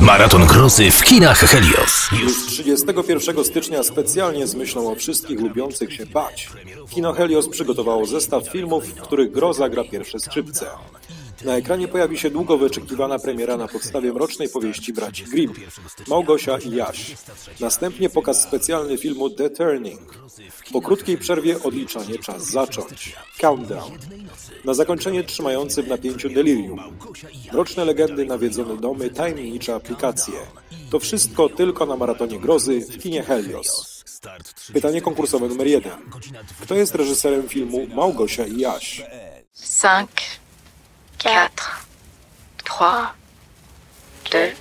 Maraton Grozy w kinach Helios. Już 31 stycznia specjalnie z myślą o wszystkich lubiących się bać, Kino Helios przygotowało zestaw filmów, w których groza gra pierwsze skrzypce. Na ekranie pojawi się długo wyczekiwana premiera na podstawie mrocznej powieści braci Grimm, Małgosia i Jaś. Następnie pokaz specjalny filmu The Turning. Po krótkiej przerwie odliczanie czas zacząć. Countdown. Na zakończenie trzymający w napięciu delirium. Mroczne legendy, nawiedzone domy, tajemnicze aplikacje. To wszystko tylko na maratonie grozy w kinie Helios. Pytanie konkursowe numer jeden. Kto jest reżyserem filmu Małgosia i Jaś? 5, 4, 3, 2, 1.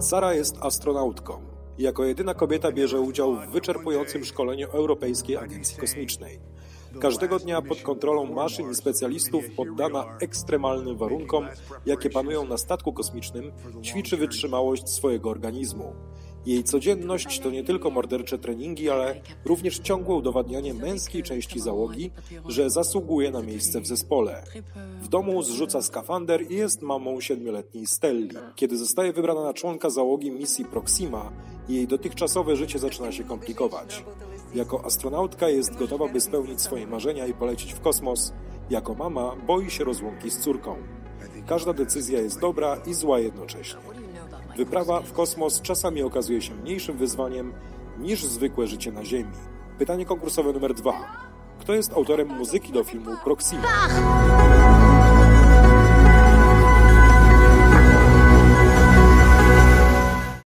Sara jest astronautką. Jako jedyna kobieta bierze udział w wyczerpującym szkoleniu Europejskiej Agencji Kosmicznej. Każdego dnia pod kontrolą maszyn i specjalistów poddana ekstremalnym warunkom, jakie panują na statku kosmicznym, ćwiczy wytrzymałość swojego organizmu. Jej codzienność to nie tylko mordercze treningi, ale również ciągłe udowadnianie męskiej części załogi, że zasługuje na miejsce w zespole. W domu zrzuca skafander i jest mamą siedmioletniej Stelli. Kiedy zostaje wybrana na członka załogi misji Proxima, jej dotychczasowe życie zaczyna się komplikować. Jako astronautka jest gotowa, by spełnić swoje marzenia i polecieć w kosmos. Jako mama boi się rozłąki z córką. Każda decyzja jest dobra i zła jednocześnie. Wyprawa w kosmos czasami okazuje się mniejszym wyzwaniem niż zwykłe życie na Ziemi. Pytanie konkursowe numer dwa. Kto jest autorem muzyki do filmu Proxima?